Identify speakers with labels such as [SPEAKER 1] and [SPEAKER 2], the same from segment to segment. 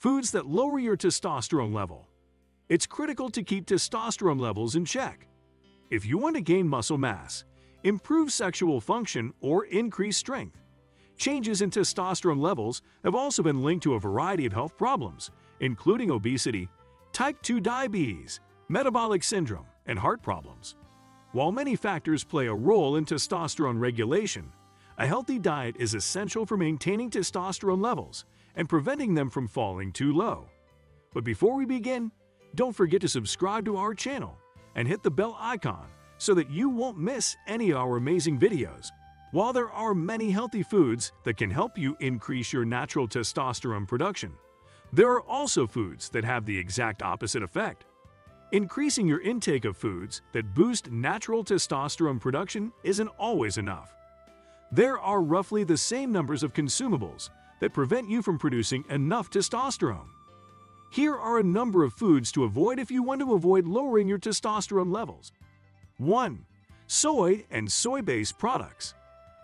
[SPEAKER 1] Foods that lower your testosterone level. It's critical to keep testosterone levels in check. If you want to gain muscle mass, improve sexual function, or increase strength, changes in testosterone levels have also been linked to a variety of health problems, including obesity, type 2 diabetes, metabolic syndrome, and heart problems. While many factors play a role in testosterone regulation, a healthy diet is essential for maintaining testosterone levels and preventing them from falling too low. But before we begin, don't forget to subscribe to our channel and hit the bell icon so that you won't miss any of our amazing videos. While there are many healthy foods that can help you increase your natural testosterone production, there are also foods that have the exact opposite effect. Increasing your intake of foods that boost natural testosterone production isn't always enough. There are roughly the same numbers of consumables that prevent you from producing enough testosterone. Here are a number of foods to avoid if you want to avoid lowering your testosterone levels. 1. Soy and soy-based products.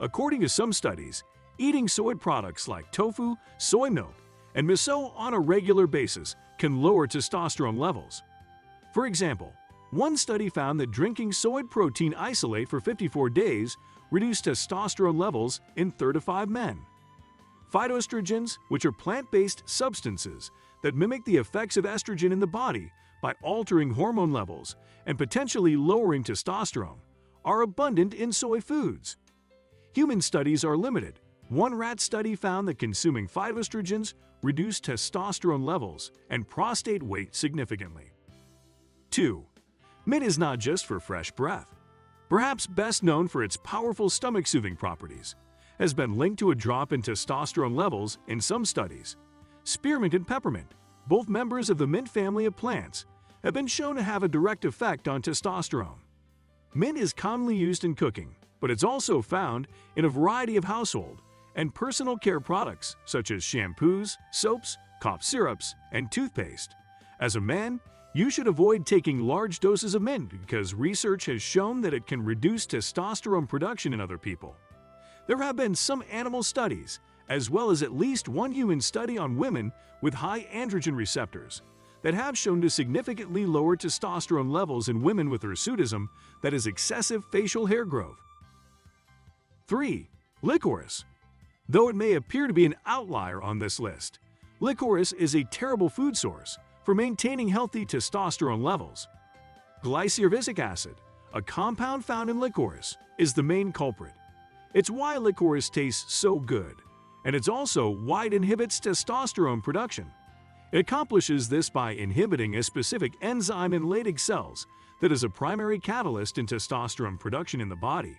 [SPEAKER 1] According to some studies, eating soy products like tofu, soy milk, and miso on a regular basis can lower testosterone levels. For example, one study found that drinking soy protein isolate for 54 days reduced testosterone levels in 3 to 5 men. Phytoestrogens, which are plant-based substances that mimic the effects of estrogen in the body by altering hormone levels and potentially lowering testosterone, are abundant in soy foods. Human studies are limited. One rat study found that consuming phytoestrogens reduced testosterone levels and prostate weight significantly. 2. Mint is not just for fresh breath. Perhaps best known for its powerful stomach-soothing properties, has been linked to a drop in testosterone levels in some studies. Spearmint and peppermint, both members of the mint family of plants, have been shown to have a direct effect on testosterone. Mint is commonly used in cooking, but it's also found in a variety of household and personal care products such as shampoos, soaps, cough syrups, and toothpaste. As a man, you should avoid taking large doses of mint because research has shown that it can reduce testosterone production in other people. There have been some animal studies, as well as at least one human study on women with high androgen receptors, that have shown to significantly lower testosterone levels in women with hirsutism, that is excessive facial hair growth. 3. Licorice Though it may appear to be an outlier on this list, licorice is a terrible food source for maintaining healthy testosterone levels. Glycyrrhizic acid, a compound found in licorice, is the main culprit. It's why licorice tastes so good, and it's also why it inhibits testosterone production. It accomplishes this by inhibiting a specific enzyme in Leydig cells that is a primary catalyst in testosterone production in the body.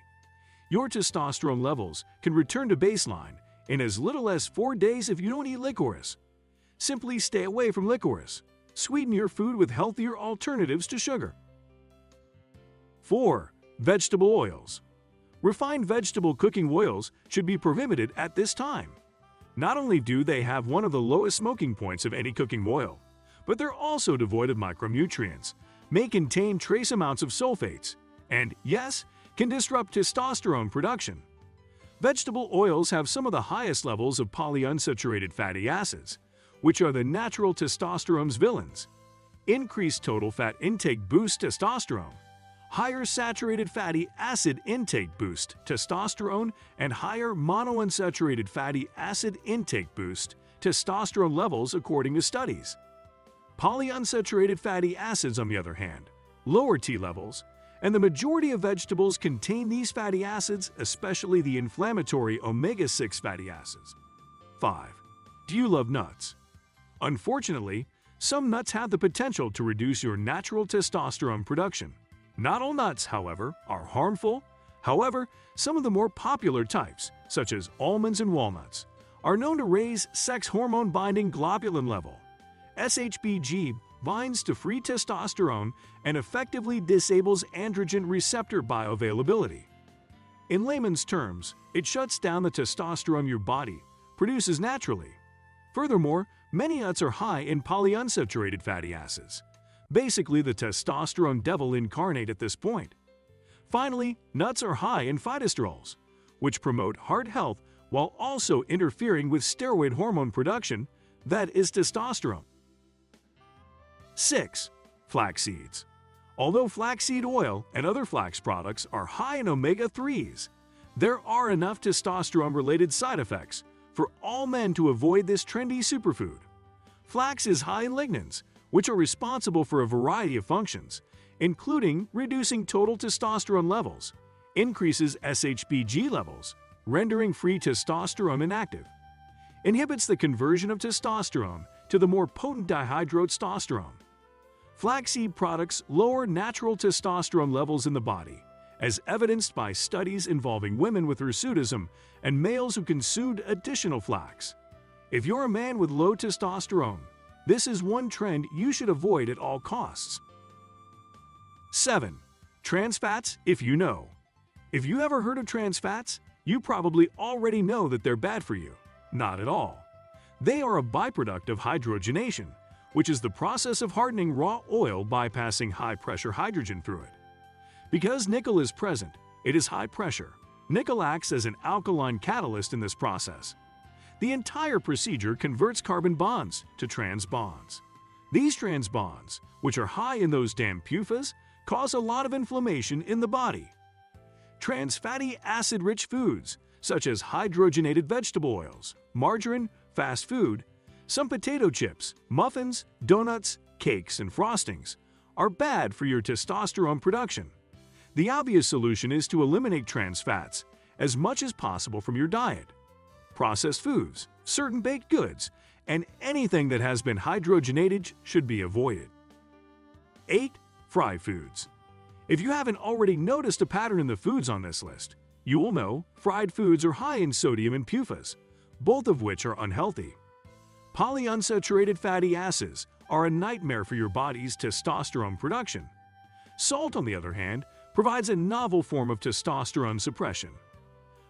[SPEAKER 1] Your testosterone levels can return to baseline in as little as 4 days if you don't eat licorice. Simply stay away from licorice. Sweeten your food with healthier alternatives to sugar. 4. Vegetable oils. Refined vegetable cooking oils should be prohibited at this time. Not only do they have one of the lowest smoking points of any cooking oil, but they're also devoid of micronutrients, may contain trace amounts of sulfates, and yes, can disrupt testosterone production. Vegetable oils have some of the highest levels of polyunsaturated fatty acids, which are the natural testosterone's villains. Increased total fat intake boosts testosterone, higher saturated fatty acid intake boost testosterone, and higher monounsaturated fatty acid intake boost testosterone levels according to studies. Polyunsaturated fatty acids, on the other hand, lower T levels, and the majority of vegetables contain these fatty acids, especially the inflammatory omega-6 fatty acids. 5. Do you love nuts? Unfortunately, some nuts have the potential to reduce your natural testosterone production. Not all nuts, however, are harmful. However, some of the more popular types, such as almonds and walnuts, are known to raise sex hormone-binding globulin level. SHBG binds to free testosterone and effectively disables androgen receptor bioavailability. In layman's terms, it shuts down the testosterone your body produces naturally. Furthermore, many nuts are high in polyunsaturated fatty acids, basically the testosterone devil incarnate at this point. Finally, nuts are high in phytosterols, which promote heart health while also interfering with steroid hormone production, that is testosterone. 6. Flax seeds. Although flaxseed oil and other flax products are high in omega-3s, there are enough testosterone-related side effects for all men to avoid this trendy superfood. Flax is high in lignans, which are responsible for a variety of functions, including reducing total testosterone levels, increases SHBG levels, rendering free testosterone inactive, inhibits the conversion of testosterone to the more potent dihydrotestosterone, Flaxseed products lower natural testosterone levels in the body, as evidenced by studies involving women with hirsutism and males who consumed additional flax. If you're a man with low testosterone, this is one trend you should avoid at all costs. 7. Trans fats if you know. If you ever heard of trans fats, you probably already know that they're bad for you. Not at all. They are a byproduct of hydrogenation, which is the process of hardening raw oil bypassing high-pressure hydrogen through it. Because nickel is present, it is high pressure. Nickel acts as an alkaline catalyst in this process. The entire procedure converts carbon bonds to trans bonds. These trans bonds, which are high in those damn PUFAs, cause a lot of inflammation in the body. Trans fatty acid-rich foods, such as hydrogenated vegetable oils, margarine, fast food, some potato chips, muffins, donuts, cakes, and frostings are bad for your testosterone production. The obvious solution is to eliminate trans fats as much as possible from your diet. Processed foods, certain baked goods, and anything that has been hydrogenated should be avoided. 8. Fried foods. If you haven't already noticed a pattern in the foods on this list, you will know fried foods are high in sodium and PUFAs, both of which are unhealthy. Polyunsaturated fatty acids are a nightmare for your body's testosterone production. Salt, on the other hand, provides a novel form of testosterone suppression.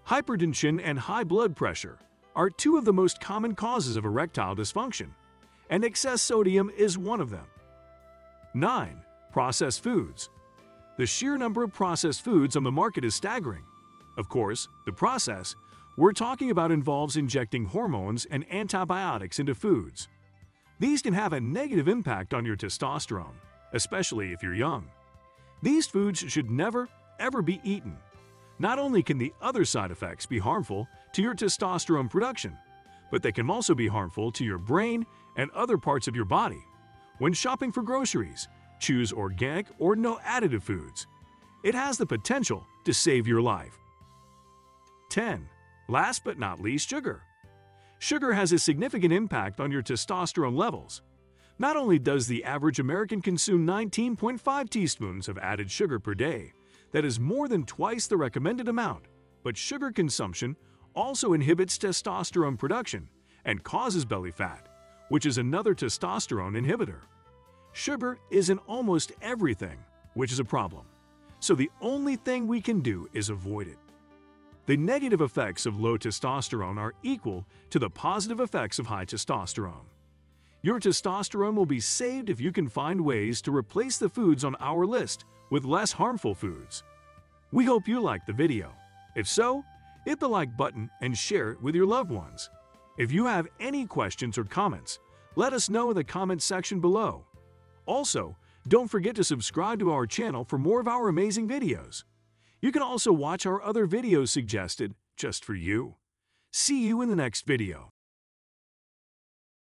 [SPEAKER 1] Hypertension and high blood pressure are two of the most common causes of erectile dysfunction, and excess sodium is one of them. 9. Processed foods. The sheer number of processed foods on the market is staggering. Of course, the process we're talking about involves injecting hormones and antibiotics into foods. These can have a negative impact on your testosterone, especially if you're young. These foods should never, ever be eaten. Not only can the other side effects be harmful to your testosterone production, but they can also be harmful to your brain and other parts of your body. When shopping for groceries, choose organic or no additive foods. It has the potential to save your life. 10. Last but not least, sugar. Sugar has a significant impact on your testosterone levels. Not only does the average American consume 19.5 teaspoons of added sugar per day, that is more than twice the recommended amount, but sugar consumption also inhibits testosterone production and causes belly fat, which is another testosterone inhibitor. Sugar is in almost everything, which is a problem. So the only thing we can do is avoid it. The negative effects of low testosterone are equal to the positive effects of high testosterone. Your testosterone will be saved if you can find ways to replace the foods on our list with less harmful foods. We hope you liked the video. If so, hit the like button and share it with your loved ones. If you have any questions or comments, let us know in the comments section below. Also, don't forget to subscribe to our channel for more of our amazing videos. You can also watch our other videos suggested just for you. See you in the next video.